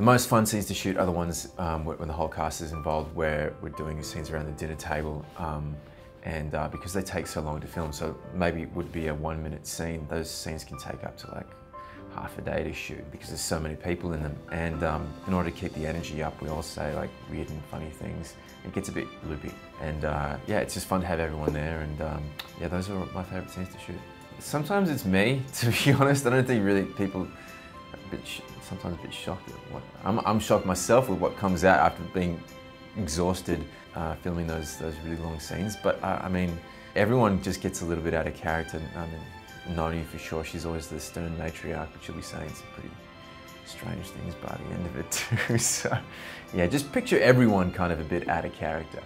The most fun scenes to shoot are the ones um, when the whole cast is involved, where we're doing scenes around the dinner table, um, and uh, because they take so long to film, so maybe it would be a one-minute scene. Those scenes can take up to like half a day to shoot because there's so many people in them. And um, in order to keep the energy up, we all say like weird and funny things. It gets a bit loopy, and uh, yeah, it's just fun to have everyone there. And um, yeah, those are my favourite scenes to shoot. Sometimes it's me, to be honest. I don't think really people bit sometimes a bit shocked at what I'm, I'm shocked myself with what comes out after being exhausted uh, filming those those really long scenes. But uh, I mean, everyone just gets a little bit out of character. I mean, Noni for sure, she's always the stern matriarch, but she'll be saying some pretty strange things by the end of it too. so yeah, just picture everyone kind of a bit out of character.